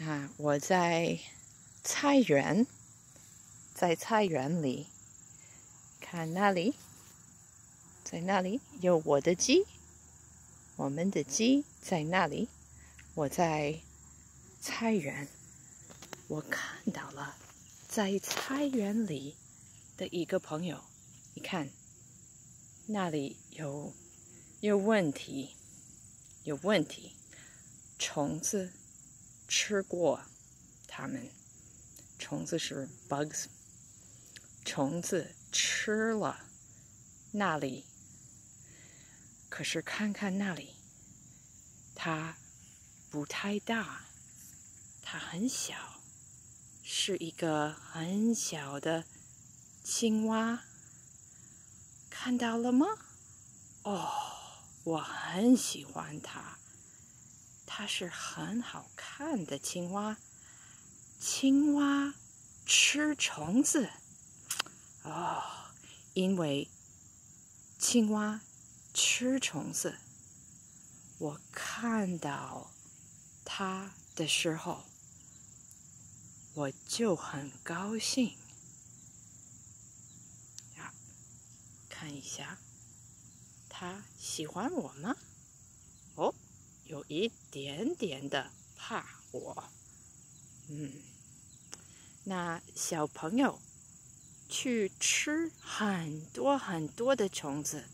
啊，我在菜园，在菜园里，看那里，在那里有我的鸡，我们的鸡在那里。我在菜园，我看到了在菜园里的一个朋友。你看，那里有有问题，有问题，虫子。吃过，它们虫子是 bugs，虫子吃了那里，可是看看那里，它不太大，它很小，是一个很小的青蛙，看到了吗？哦，我很喜欢它。它是很好看的青蛙。青蛙吃虫子哦，因为青蛙吃虫子，我看到它的时候，我就很高兴。看一下，它喜欢我吗？哦。有一点点的怕我，嗯，那小朋友去吃很多很多的虫子。